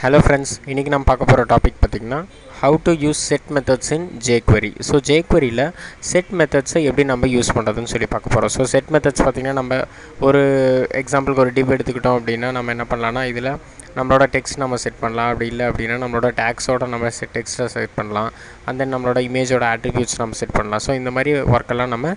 Hello friends இன்றைக்கி நம்ம பார்க்க போகிற டாபிக் பார்த்திங்கன்னா how to use set methods in jQuery so ஜேக்வரியில் set மெத்தட்ஸை எப்படி நம்ம யூஸ் பண்ணுறதுன்னு சொல்லி பார்க்க போகிறோம் ஸோ செட் மெத்தட்ஸ் பார்த்திங்கன்னா நம்ம ஒரு எக்ஸாம்பிளுக்கு ஒரு டிப் எடுத்துக்கிட்டோம் அப்படின்னா நம்ம என்ன பண்ணலாம்னா இதில் நம்மளோட டெக்ஸ்ட் நம்ம செட் பண்ணலாம். அப்படி இல்லை அப்படின்னா நம்மளோட டேக்ஸோட நம்ம செட் டெக்ஸ்ட்டை செட் பண்ணலாம். அண்ட் தென் நம்மளோட இமேஜோட ஆட்ரிபியூட்ஸ் நம்ம செட் பண்ணலாம். ஸோ இந்த மாதிரி ஒர்க்கெல்லாம் நம்ம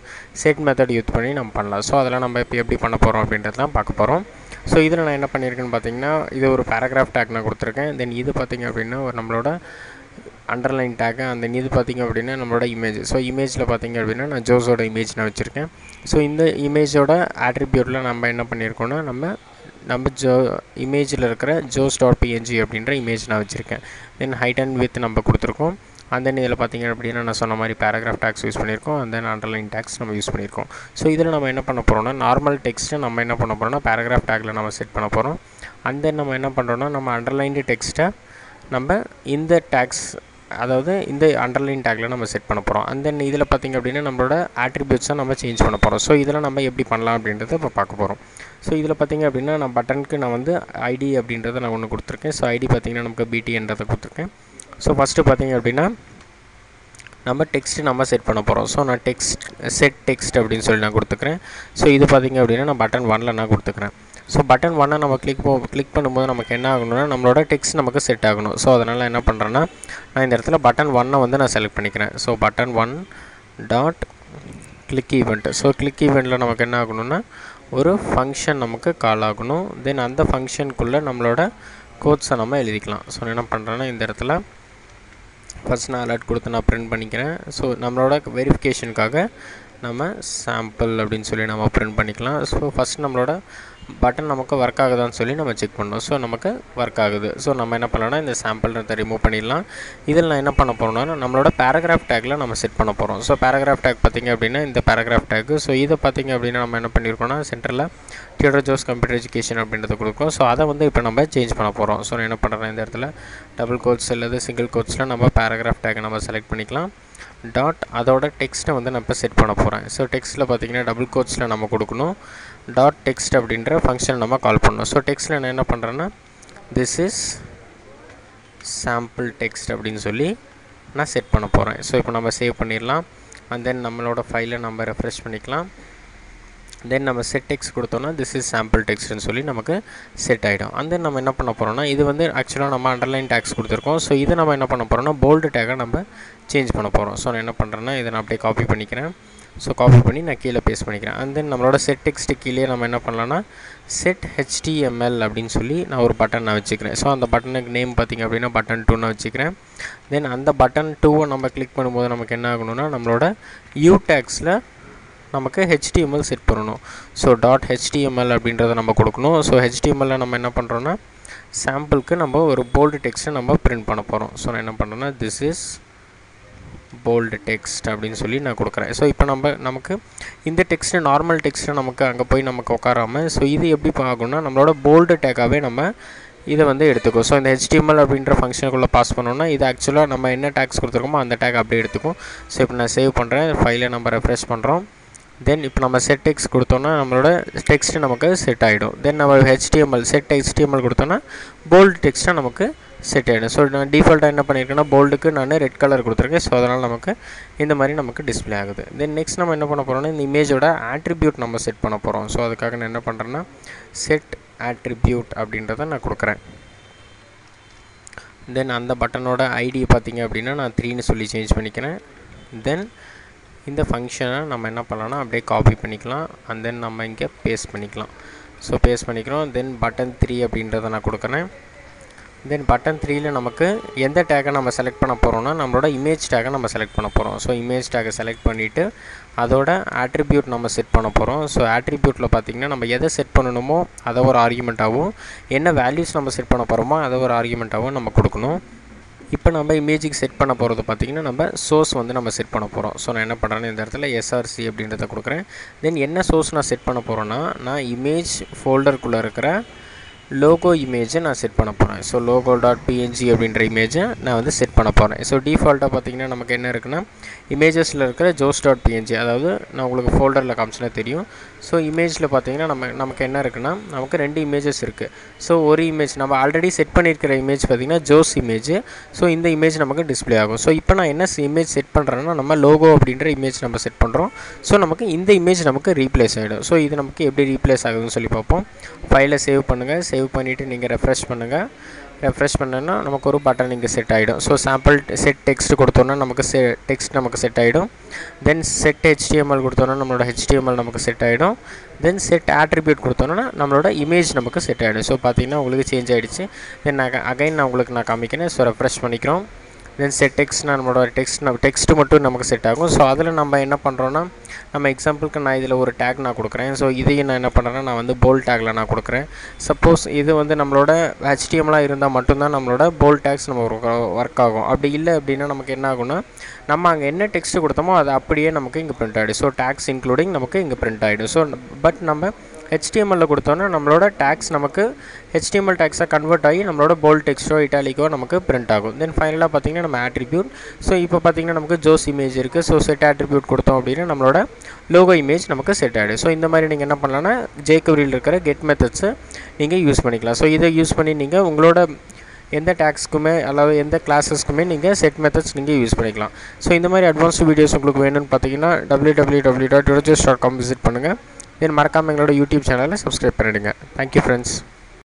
செட் மெத்தட் யூஸ் பண்ணி நம்ம பண்ணலாம். ஸோ அதெல்லாம் நம்ம இப்போ எப்படி பண்ண போகிறோம் அப்படின்றதெல்லாம் பார்க்க போகிறோம் ஸோ இதில் நான் என்ன பண்ணியிருக்கேன்னு பார்த்தீங்கன்னா இது ஒரு பேராகிராஃப் டேக் நான் கொடுத்துருக்கேன். தென் இது பார்த்திங்க அப்படின்னா ஒரு நம்மளோட அண்டர்லைன் டேக்கு அந்த இது பார்த்திங்க அப்படின்னா நம்மளோட இமேஜ் ஸோ இமேஜில் பார்த்திங்க அப்படின்னா நான் ஜோஸோட இமேஜ் நான் வச்சுருக்கேன். ஸோ இந்த இமேஜோட ஆட்ரிபியூட்டில் நம்ம என்ன பண்ணியிருக்கோன்னா நம்ம நம்ம ஜோ இமேஜில் இருக்கிற ஜோஸ் டாட் பிஎன்ஜி அப்படின்ற இமேஜ் நான் வச்சுருக்கேன். தென் ஹைட் அண்ட் வித் நம்ம கொடுத்துருக்கோம். அண்ட் தென் இதில் பார்த்திங்க அப்படின்னா நான் சொன்ன மாதிரி பேராகிராஃப் டேக்ஸ் யூஸ் பண்ணியிருக்கோம். அண்ட் தென் அண்டர்லைன் டேக்ஸ் நம்ம யூஸ் பண்ணியிருக்கோம். ஸோ இதில் நம்ம என்ன பண்ண போகிறோம்னா நார்மல் டெக்ஸ்ட்டை நம்ம என்ன பண்ண போகிறோம்னா பேராகிராஃப் டேக்கில் நம்ம செட் பண்ண போகிறோம் அண்ட் தென் நம்ம என்ன பண்ணுறோம்னா நம்ம அண்டர்லைன்டு டெக்ஸ்ட்டை நம்ம இந்த டேக்ஸ் அதாவது இந்த அண்டர்லைன் டேக்கில் நம்ம செட் பண்ண போகிறோம் அண்ட் தென் இதில் பார்த்திங்க அப்படின்னா நம்மளோட ஆட்ரிபியூட்ஸை நம்ம சேஞ்ச் பண்ண போகிறோம் ஸோ இதில் நம்ம எப்படி பண்ணலாம் அப்படின்றத இப்போ பார்க்க போகிறோம் ஸோ இதில் பார்த்திங்க அப்படின்னா நான் பட்டனுக்கு நான் வந்து ஐடி அப்படின்றத நான் ஒன்று கொடுத்துருக்கேன். ஸோ ஐடி பார்த்திங்கன்னா நமக்கு பிடின்றதை கொடுத்துருக்கேன். ஸோ ஃபஸ்ட்டு பார்த்திங்க அப்படின்னா நம்ம டெக்ஸ்ட்டு நம்ம செட் பண்ண போகிறோம் ஸோ நான் டெக்ஸ்ட் செட் டெக்ஸ்ட் அப்படின்னு சொல்லி நான் கொடுத்துக்கிறேன். ஸோ இது பார்த்திங்க அப்படின்னா நான் பட்டன் ஒனில் நான் கொடுத்துக்கிறேன். ஸோ பட்டன் ஒன்னை நம்ம கிளிக் போ கிளிக் பண்ணும்போது நமக்கு என்ன ஆகணும்னா நம்மளோட டெக்ஸ்ட் நமக்கு செட் ஆகணும். ஸோ அதனால் என்ன பண்ணுறேன்னா நான் இந்த இடத்துல பட்டன் ஒன்னை வந்து நான் செலக்ட் பண்ணிக்கிறேன். So button one dot click event so click ஈவெண்ட்டில் நமக்கு என்ன ஆகணும்னா ஒரு ஃபங்க்ஷன் நமக்கு கால் ஆகணும். தென் அந்த ஃபங்க்ஷனுக்குள்ளே நம்மளோட கோட்ஸை நம்ம எழுதிக்கலாம். ஸோ என்ன பண்ணுறேன்னா இந்த இடத்துல ஃபஸ்ட் நான் அலர்ட் கொடுத்து நான் ப்ரிண்ட் பண்ணிக்கிறேன். ஸோ நம்மளோட வெரிஃபிகேஷனுக்காக நம்ம சாம்பிள் அப்படின்னு சொல்லி நம்ம ப்ரிண்ட் பண்ணிக்கலாம். ஸோ ஃபஸ்ட் நம்மளோட பட்டன் நமக்கு ஒர்க் ஆகுதான்னு சொல்லி நம்ம செக் பண்ணோம். ஸோ நமக்கு ஒர்க் ஆகுது. ஸோ நம்ம என்ன பண்ணலாம்னா இந்த சாம்பிள்ன்றதை ரிமூவ் பண்ணிடலாம். இதில் நான் என்ன பண்ண போகிறோம்னா நம்மளோட பேராகிராஃப் டேக்கில் நம்ம செட் பண்ண போகிறோம் ஸோ பேராகிராஃப் டேக் பார்த்திங்க அப்படின்னா இந்த பேராகிராஃப் டேக்கு ஸோ இதை பார்த்திங்க அப்படின்னா நம்ம என்ன பண்ணியிருக்கோம்னா சென்டரில் டியூடர் ஜோஸ் கம்ப்யூட்டர் எஜுகேஷன் அப்படின்றத கொடுக்கும் ஸோ அதை வந்து இப்போ நம்ம சேஞ்ச் பண்ண போகிறோம் ஸோ நான் என்ன பண்ணுறேன் இந்த இடத்துல டபுள் கோட்ஸ் அல்லது சிங்கிள் கோட்ஸில் நம்ம பேராகிராஃப் டேக்கை நம்ம செலக்ட் பண்ணிக்கலாம். டாட் அதோட டெக்ஸ்ட்டை வந்து நம்ம செட் பண்ண போகிறேன் ஸோ டெக்ஸ்ட்டில் பார்த்தீங்கன்னா டபுள் கோட்ஸில் நம்ம கொடுக்கணும். டாட் டெக்ஸ்ட் அப்படின்ற ஃபங்க்ஷன் நம்ம கால் பண்ணணும் ஸோ டெக்ஸ்ட்டில் நான் என்ன பண்ணுறேன்னா திஸ் இஸ் சாம்பிள் டெக்ஸ்ட் அப்படின்னு சொல்லி நான் செட் பண்ண போகிறேன் ஸோ இப்போ நம்ம சேவ் பண்ணிடலாம். அண்ட் தென் நம்மளோட ஃபைலை நம்ம ரெஃப்ரெஷ் பண்ணிக்கலாம். தென் நம்ம செட் டெக்ஸ்ட் கொடுத்தோன்னா திஸ் இஸ் சாம்பிள் டெக்ஸ்ட்னு சொல்லி நமக்கு செட் ஆகிடும் அந்த தென் நம்ம என்ன பண்ண போகிறோம்னா இது வந்து ஆக்சுவலாக நம்ம அண்டர்லைன் டேக்ஸ் கொடுத்துருக்கோம். ஸோ இதை நம்ம என்ன பண்ண போகிறோம்னா போல்டு டேக்கை நம்ம சேஞ்ச் பண்ண போகிறோம் ஸோ நான் என்ன பண்ணுறேன்னா இதை நான் அப்படியே காப்பி பண்ணிக்கிறேன். ஸோ காப்பி பண்ணி நான் கீழே பேஸ்ட் பண்ணிக்கிறேன். அண்ட் தென் நம்மளோட செட் டெக்ஸ்ட்டு கீழே நம்ம என்ன பண்ணலான்னா செட் ஹெச்டிஎம்எல் அப்படின்னு சொல்லி நான் ஒரு பட்டன் நான் வச்சுக்கிறேன். ஸோ அந்த பட்டனுக்கு நேம் பார்த்திங்க அப்படின்னா பட்டன் டூ நான் வச்சுக்கிறேன். தென் அந்த பட்டன் டூவை நம்ம கிளிக் பண்ணும்போது நமக்கு என்ன ஆகணும்னா நம்மளோட யூ டேக்ஸில் நமக்கு ஹெச்டிஎம்எல் செட் பண்ணணும். ஸோ டாட் ஹெச்டிஎம்எல் அப்படின்றத நம்ம கொடுக்கணும். ஸோ ஹெச்டிஎம்எல்ல நம்ம என்ன பண்ணுறோன்னா சாம்பிளுக்கு நம்ம ஒரு போல்டு டெக்ஸ்ட்டை நம்ம பிரிண்ட் பண்ண போகிறோம் ஸோ நான் என்ன பண்ணுறேன்னா திஸ் இஸ் போல்டு டெக்ஸ்ட் அப்படின்னு சொல்லி நான் கொடுக்குறேன். ஸோ இப்போ நம்ம நமக்கு இந்த டெக்ஸ்ட்டு நார்மல் டெக்ஸ்ட்டை நமக்கு அங்கே போய் நமக்கு உட்காராமல் ஸோ இது எப்படி ஆகும்னா நம்மளோட போல்டு டேக்காகவே நம்ம இதை வந்து எடுத்துக்கும் ஸோ இந்த ஹெச்டிஎம்எல் அப்படின்ற ஃபங்க்ஷனுக்குள்ளே பாஸ் பண்ணோன்னா இது ஆக்சுவலாக நம்ம என்ன டேக்ஸ் கொடுத்துருக்கோமோ அந்த டேக் அப்படியே எடுத்துக்கும் ஸோ இப்போ நான் சேவ் பண்ணுறேன் ஃபைலை நம்ம ரெஃப்ரெஷ் பண்ணுறோம் தென் இப்போ நம்ம செட் டெக்ஸ்ட் கொடுத்தோன்னா நம்மளோட டெக்ஸ்ட்டு நமக்கு செட் ஆகிடும் தென் நம்ம ஹெச்டிஎம்எல் செட் ஹெச்டிஎம்எல் கொடுத்தோன்னா போல்டு டெக்ஸ்ட்டாக நமக்கு செட் ஆகிடும் ஸோ நான் டிஃபால்ட்டாக என்ன பண்ணியிருக்கேன்னா போல்டுக்கு நான் ரெட் கலர் கொடுத்துருக்கேன். ஸோ அதனால் நமக்கு இந்த மாதிரி நமக்கு டிஸ்பிளே ஆகுது. தென் நெக்ஸ்ட் நம்ம என்ன பண்ண போகிறோம்னா இந்த இமேஜோட ஆட்ரிபியூட் நம்ம செட் பண்ண போகிறோம் ஸோ அதுக்காக நான் என்ன பண்ணுறேன்னா செட் ஆட்ரிபியூட் அப்படின்றத நான் கொடுக்குறேன். தென் அந்த பட்டனோட ஐடி பார்த்திங்க அப்படின்னா நான் த்ரீன்னு சொல்லி சேஞ்ச் பண்ணிக்கிறேன். தென் இந்த ஃபங்க்ஷனை நம்ம என்ன பண்ணலாம்னா அப்படியே காப்பி பண்ணிக்கலாம். அண்ட் தென் நம்ம இங்கே பேஸ்ட் பண்ணிக்கலாம். ஸோ பேஸ்ட் பண்ணிக்கிறோம். தென் பட்டன் த்ரீ அப்படின்றத நான் கொடுக்குறேன். தென் பட்டன் த்ரீயில் நமக்கு எந்த டேக்கை நம்ம செலக்ட் பண்ண போகிறோம்னா நம்மளோட இமேஜ் டேக்கை நம்ம செலக்ட் பண்ண போகிறோம் ஸோ இமேஜ் டேக்கை செலக்ட் பண்ணிவிட்டு அதோட ஆட்ரிபியூட் நம்ம செட் பண்ண போகிறோம் ஸோ ஆட்ரிபியூட்டில் பார்த்திங்கன்னா நம்ம எதை செட் பண்ணணுமோ அதை ஒரு ஆர்குமெண்ட்டாகவும் என்ன வேல்யூஸ் நம்ம செட் பண்ண போகிறோமோ அதை ஒரு ஆர்குமெண்ட்டாகவும் நம்ம கொடுக்கணும். இப்போ நம்ம இமேஜுக்கு செட் பண்ண போகிறது பார்த்திங்கன்னா நம்ம சோர்ஸ் வந்து நம்ம செட் பண்ண போகிறோம் ஸோ நான் என்ன பண்ணுறேன்னு இந்த இடத்துல எஸ்ஆர்சி அப்படின்றத கொடுக்குறேன். தென் என்ன சோர்ஸ் நான் செட் பண்ண போகிறேன்னா நான் இமேஜ் ஃபோல்டருக்குள்ளே இருக்கிற லோகோ இமேஜை நான் செட் பண்ண போகிறேன் ஸோ லோகோ டாட் பிஎன்ஜி அப்படின்ற இமேஜை நான் வந்து செட் பண்ண போகிறேன் ஸோ டிஃபால்ட்டாக பார்த்தீங்கன்னா நமக்கு என்ன இருக்குன்னா இமேஜஸில் இருக்கிற ஜோஸ் டாட் பிஎன்ஜி அதாவது நான் உங்களுக்கு ஃபோல்டரில் காமிச்சினா தெரியும். ஸோ இமேஜில் பார்த்தீங்கன்னா நம்ம நமக்கு என்ன இருக்குன்னா நமக்கு ரெண்டு இமேஜஸ் இருக்குது ஸோ ஒரு இமேஜ் நம்ம ஆல்ரெடி செட் பண்ணியிருக்கிற இமேஜ் பார்த்தீங்கன்னா ஜோஸ் இமேஜ் ஸோ இந்த இமேஜ் நமக்கு டிஸ்ப்ளே ஆகும். ஸோ இப்போ நான் என்ன இமேஜ் செட் பண்ணுறேன்னா நம்ம லோகோ அப்படின்ற இமேஜ் நம்ம செட் பண்ணுறோம் ஸோ நமக்கு இந்த இமேஜ் நமக்கு ரீப்ளேஸ் ஆகிடும் ஸோ இது நமக்கு எப்படி ரீப்ளேஸ் ஆகுதுன்னு சொல்லி பார்ப்போம். ஃபைலை சேவ் பண்ணுங்கள் சேவ் சேவ் பண்ணிவிட்டு நீங்கள் ரெஃப்ரெஷ் பண்ணுங்கள் ரெஃப்ரெஷ் பண்ணோன்னா நமக்கு ஒரு பட்டன் இங்கே செட் ஆகிடும் ஸோ சாம்பிள் செட் டெக்ஸ்ட் கொடுத்தோன்னா நமக்கு செ டெக்ஸ்ட் நமக்கு செட் ஆகிடும் தென் செட் ஹெச்டிஎம்எல் கொடுத்தோன்னா நம்மளோட ஹெச்டிஎம்எல் நமக்கு செட் ஆகிடும் தென் செட் ஆட்ரிபியூட் கொடுத்தோன்னா நம்மளோட இமேஜ் நமக்கு செட் ஆகிடும் ஸோ பார்த்தீங்கன்னா உங்களுக்கு சேஞ்ச் ஆகிடுச்சு தென் நான் அகைன் நான் உங்களுக்கு நான் காமிக்கிறேன். ஸோ ரெஃப்ரெஷ் பண்ணிக்கிறோம். தென் செட் டெக்ஸ்ட்னா நம்மளோட டெக்ஸ்ட் நம்ம டெக்ஸ்ட் மட்டும் நமக்கு செட் ஆகும். ஸோ அதில் நம்ம என்ன பண்ணுறோன்னா நம்ம எக்ஸாம்பிளுக்கு நான் இதில் ஒரு டேக் நான் கொடுக்குறேன். ஸோ இதையும் நான் என்ன பண்ணுறேன்னா நான் வந்து போல் டேக்கில் நான் கொடுக்குறேன். சப்போஸ் இது வந்து நம்மளோட ஹெச்டிஎம்லாம் இருந்தால் மட்டும்தான் நம்மளோட போல் டேக்ஸ் நம்ம ஒர்க் ஆகும். அப்படி இல்லை அப்படின்னா நமக்கு என்ன ஆகும்னா நம்ம அங்கே என்ன டெக்ஸ்ட் கொடுத்தோமோ அது அப்படியே நமக்கு இங்கே பிரிண்ட் ஆகிடும் ஸோ டேக்ஸ் இன்க்ளூடிங் நமக்கு இங்கே பிரிண்ட் ஆகிடும் ஸோ பட் நம்ம ஹெச்டிஎம்எல்ல கொடுத்தோன்னா நம்மளோட டேக்ஸ் நமக்கு ஹெச்டிஎம்எல் டேக்ஸாக கன்வெர்ட் ஆகி நம்மளோட போல்ட் டெக்ஸ்டோ இட்டாலிக்கோ நமக்கு பிரிண்ட் ஆகும். தென் ஃபைனலாக பார்த்தீங்கன்னா நம்ம ஆட்ரிபியூட் ஸோ இப்போ பார்த்தீங்கன்னா நமக்கு ஜோஸ் இமேஜ் இருக்குது ஸோ செட் ஆட்ரிபியூட் கொடுத்தோம் அப்படின்னா நம்மளோட லோகோ இமேஜ் நமக்கு செட் ஆகிடும் ஸோ இந்த மாதிரி நீங்கள் என்ன பண்ணலாம்னா ஜேகவரியில் இருக்கிற கெட் மெத்தட்ஸை நீங்கள் யூஸ் பண்ணிக்கலாம். ஸோ இதை யூஸ் பண்ணி நீங்கள் உங்களோட எந்த டேக்ஸ்க்குமே அல்லது எந்த கிளாஸஸ்க்குமே நீங்கள் செட் மெத்தட்ஸ் நீங்கள் யூஸ் பண்ணிக்கலாம். ஸோ இந்த மாதிரி அட்வான்ஸ்டு வீடியோஸ் உங்களுக்கு வேணும்னு பார்த்தீங்கன்னா W W W dot dot com visit பண்ணுங்கள் தென் மறக்காமல் எங்களோட யூடியூப் சேனலை சப்ஸ்கிரைப் பண்ணிவிடுங்க தேங்க்யூ ஃப்ரெண்ட்ஸ்